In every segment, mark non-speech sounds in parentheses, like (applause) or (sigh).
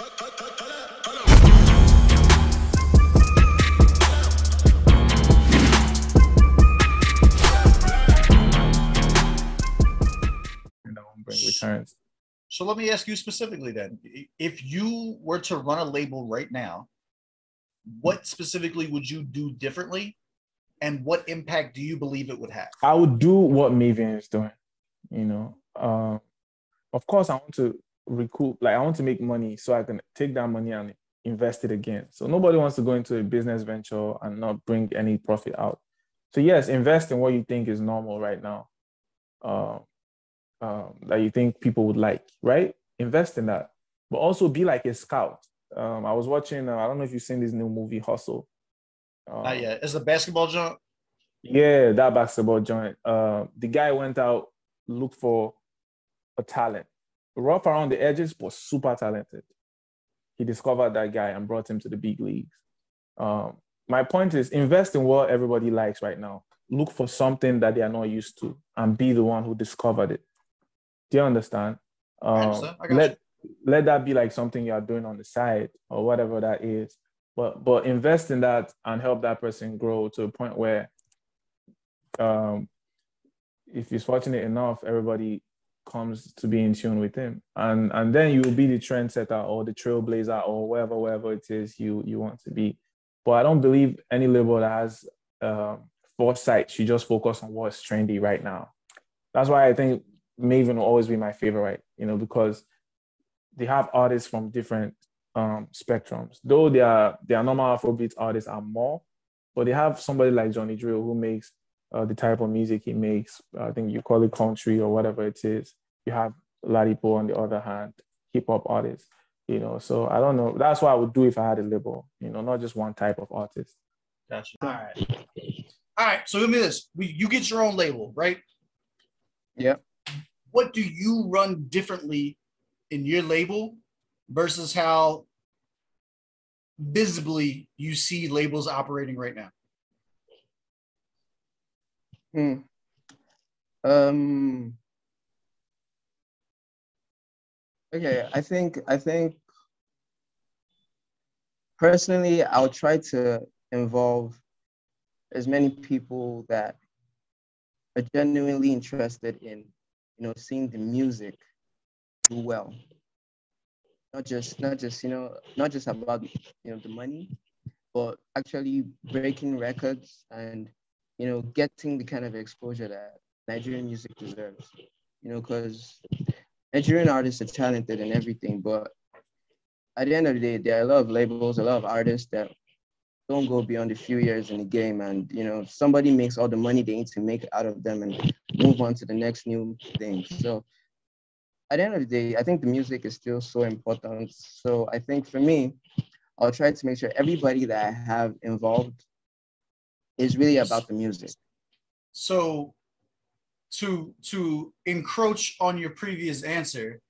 You know, bring returns. So let me ask you specifically then. If you were to run a label right now, what specifically would you do differently? And what impact do you believe it would have? I would do what Mavin is doing. You know, um, of course, I want to recoup. Like, I want to make money so I can take that money and invest it again. So nobody wants to go into a business venture and not bring any profit out. So yes, invest in what you think is normal right now. Um, um, that you think people would like, right? Invest in that, but also be like a scout. Um, I was watching. Uh, I don't know if you've seen this new movie, Hustle. Um, Not yet. Is the basketball jump? Yeah, that basketball joint. Uh, the guy went out looked for a talent, rough around the edges, but super talented. He discovered that guy and brought him to the big leagues. Um, my point is, invest in what everybody likes right now. Look for something that they are not used to, and be the one who discovered it. Do you understand? Um, I understand. I got let let that be like something you are doing on the side or whatever that is. But but invest in that and help that person grow to a point where, um, if he's fortunate enough, everybody comes to be in tune with him, and and then you will be the trendsetter or the trailblazer or whatever wherever it is you you want to be. But I don't believe any label that has um, foresight should just focus on what's trendy right now. That's why I think Mavin will always be my favorite, you know, because they have artists from different um, spectrums. Though their their normal Afrobeat artists are more, but they have somebody like Johnny Drille who makes uh, the type of music he makes. I think you call it country or whatever it is. You have Ladipoe on the other hand, hip hop artists. You know, so I don't know. That's what I would do if I had a label. You know, not just one type of artist. Gotcha. All right. All right. So let me this. You get your own label, right? Yeah. What do you run differently in your label versus how visibly you see labels operating right now? Hmm. Um. Okay, I think I think personally, I'll try to involve as many people that are genuinely interested in, you know, seeing the music do well. Not just not just you know not just about you know the money, but actually breaking records and you know getting the kind of exposure that Nigerian music deserves. You know, because Nigerian artists are talented and everything, but at the end of the day, there are a lot of labels, a lot of artists that don't go beyond a few years in the game, and you know somebody makes all the money they need to make out of them and move on to the next new thing. So at the end of the day, I think the music is still so important. So I think for me, I'll try to make sure everybody that I have involved is really about the music. So to to encroach on your previous answer,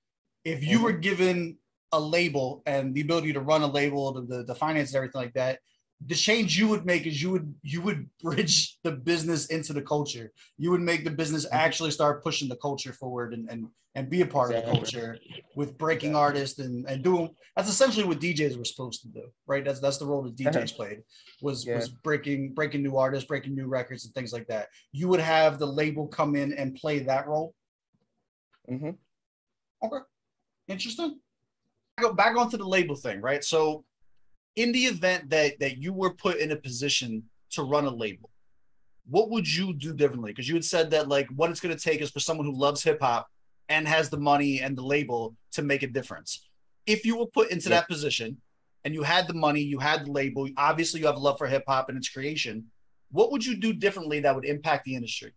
if you mm-hmm. were given a label and the ability to run a label, the, the, the finance and everything like that, the change you would make is you would you would bridge the business into the culture. You would make the business actually start pushing the culture forward and and, and be a part of the culture with breaking artists and, and doing that's essentially what DJs were supposed to do, right? That's that's the role that DJs played was Yeah. was breaking breaking new artists, breaking new records and things like that. You would have the label come in and play that role. Mm-hmm. Okay. Interesting. Go back onto the label thing, right? So in the event that that you were put in a position to run a label, what would you do differently? Because you had said that like what it's gonna take is for someone who loves hip hop and has the money and the label to make a difference. If you were put into Yeah. that position and you had the money, you had the label, obviously you have a love for hip hop and its creation, what would you do differently that would impact the industry?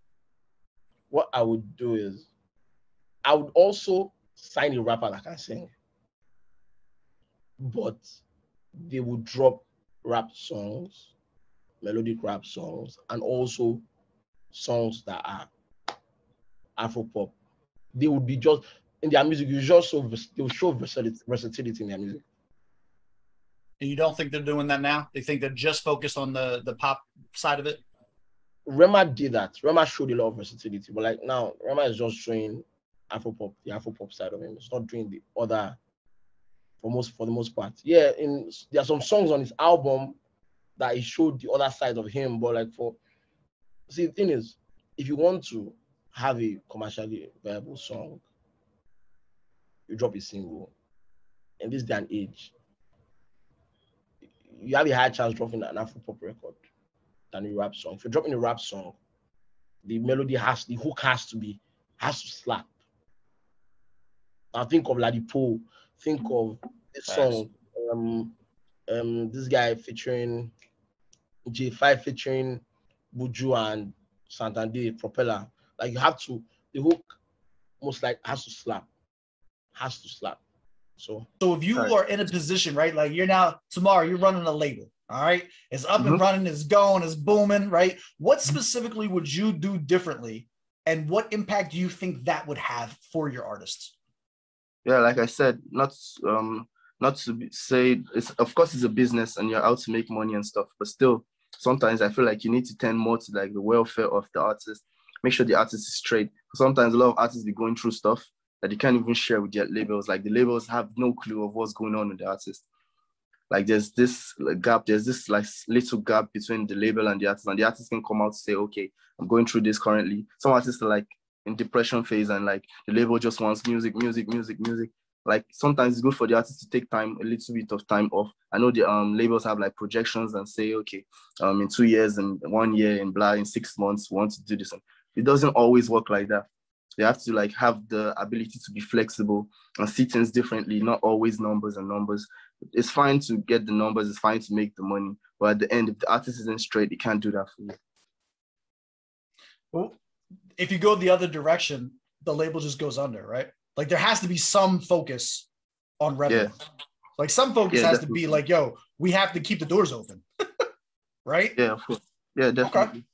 what I would do is I would also sign a rapper like I sing, but they would drop rap songs, melodic rap songs, and also songs that are Afro pop. They would be just in their music. You just vers- they will show versatility, versatility in their music. And you don't think they're doing that now? They think they're just focused on the the pop side of it? Rema did that. Rema showed a lot of versatility, but like now, Rema is just showing Afro pop, the Afro pop side of him. It's not doing the other for most for the most part. Yeah, in there are some songs on his album that he showed the other side of him, but like for see the thing is, if you want to have a commercially viable song, you drop a single. In this day and age, you have a higher chance dropping an Afro pop record than a rap song. If you're dropping a rap song, the melody has the hook has to be has to slap. I think of Ladipoe, think of this song, um, um, this guy featuring J5 featuring Buju and Santander Propeller. Like you have to the hook most like has to slap, has to slap. So, so if you Right. are in a position, right, like you're now tomorrow, you're running a label, all right, it's up and Mhm. running, it's going, it's booming, right? What specifically would you do differently, and what impact do you think that would have for your artists? Yeah, like I said, not um not to be, say it's of course it's a business and you're out to make money and stuff, but still sometimes I feel like you need to tend more to like the welfare of the artist. Make sure the artist is straight. Sometimes a lot of artists be going through stuff that they can't even share with their labels. Like the labels have no clue of what's going on with the artist. Like there's this gap, there's this like little gap between the label and the artist, and the artist can come out to say, okay, I'm going through this currently. Some artists are like in depression phase and like the label just wants music, music, music, music. Like sometimes it's good for the artist to take time, a little bit of time off. I know the um labels have like projections and say, okay, um in two years and one year and blah in six months we want to do this. And it doesn't always work like that. They have to like have the ability to be flexible and see things differently, not always numbers and numbers. It's fine to get the numbers, it's fine to make the money, but at the end, if the artist isn't straight, he can't do that for you. Well, if you go the other direction, the label just goes under, right? Like there has to be some focus on revenue. Like some focus Yeah, has to be like, yo, we have to keep the doors open, (laughs) right? Yeah, of course. Yeah, definitely.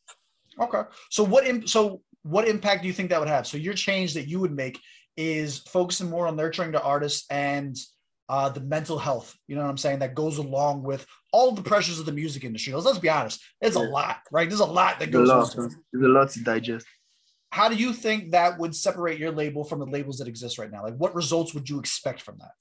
Okay. So what Im- so what impact do you think that would have? So your change that you would make is focusing more on nurturing the artists and uh, the mental health. You know what I'm saying? That goes along with all the pressures of the music industry. Let's, let's be honest. It's a lot, right? There's a lot that There's a goes lot, there's a lot to digest. How do you think that would separate your label from the labels that exist right now? Like what results would you expect from that?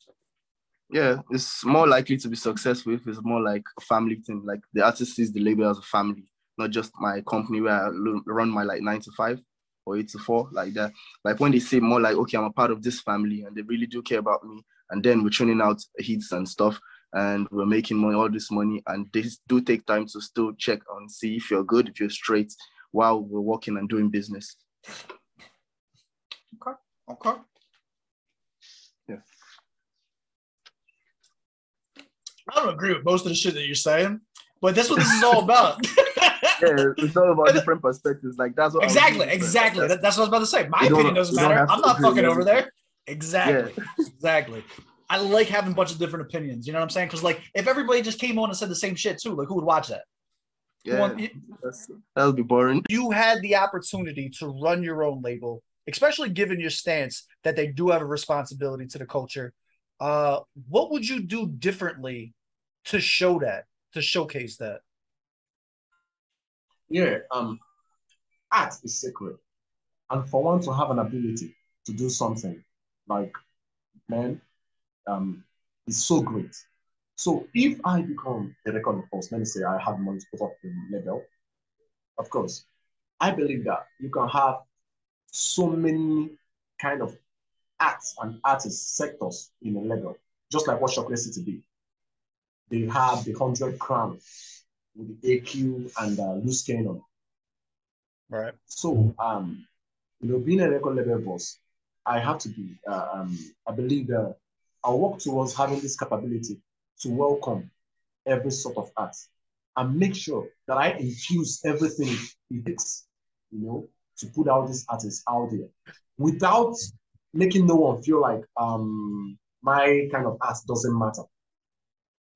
yeah, it's more likely to be successful if it's more like a family thing. Like the artist sees the label as a family, not just my company where I run my like nine to five or eight to four, like that. Like when they say more like, okay, I'm a part of this family and they really do care about me. And then we're tuning out hits and stuff and we're making money, all this money. And they do take time to still check and see if you're good, if you're straight while we're working and doing business. Okay. Okay. Yeah. I don't agree with most of the shit that you're saying, but that's what this is all about. (laughs) Yeah, it's all about different perspectives. Like that's what exactly, exactly. That's- that's what I was about to say. My opinion doesn't matter. I'm not fucking over there. Exactly, exactly. I like having a bunch of different opinions. You know what I'm saying? Because like, if everybody just came on and said the same shit too, like, who would watch that? Who Yeah, want- that'll be boring. you had the opportunity to run your own label, especially given your stance that they do have a responsibility to the culture, uh, what would you do differently to show that, to showcase that? yeah, um, art is sacred. And for one to have an ability to do something like, man, um, is so great. So if I become a record host, let me say I have money to put up the label, of course, I believe that you can have so many kind of arts and artist sectors in a label, just like what Chocolate City did. They have the 100 crown with the A-Q and uh, Loose Kaynon. Right. So, um, you know, being a record label boss, I have to be, uh, um, I believe that I work towards having this capability to welcome every sort of art and make sure that I infuse everything it takes, you know, to put out these artists out there without making no one feel like um, my kind of art doesn't matter.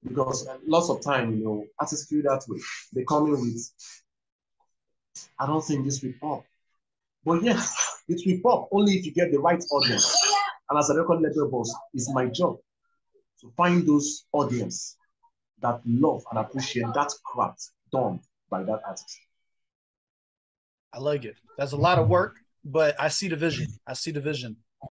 Because lots of time, you know, artists feel that way. They come in with, I don't think this will pop. But yes, it will pop only if you get the right audience. And as a record label boss, it's my job to find those audience that love and appreciate that craft done by that artist. I like it. That's a lot of work, but I see the vision. I see the vision.